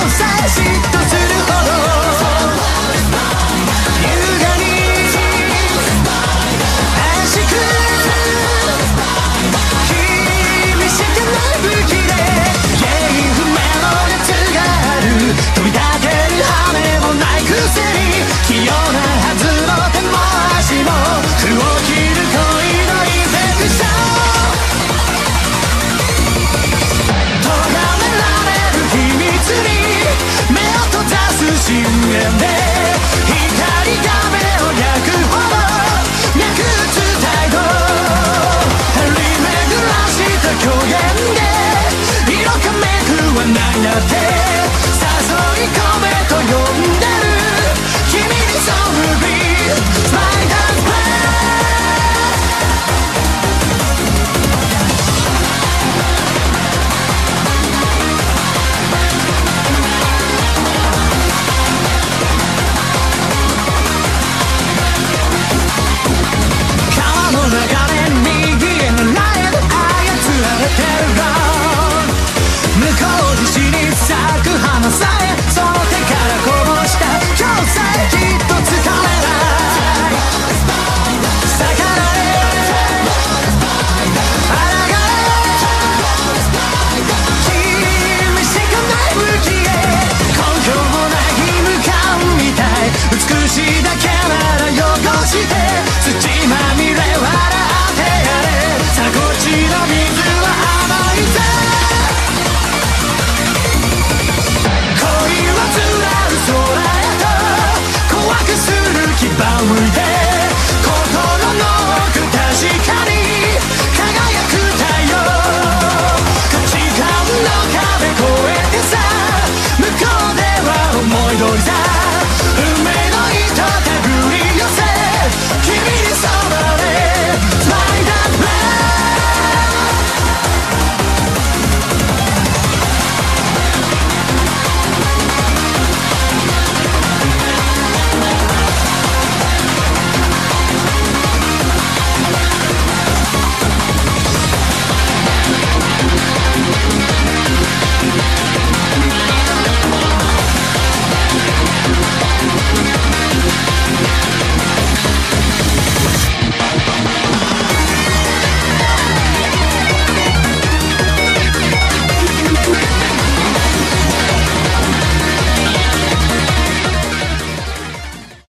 não sei se desire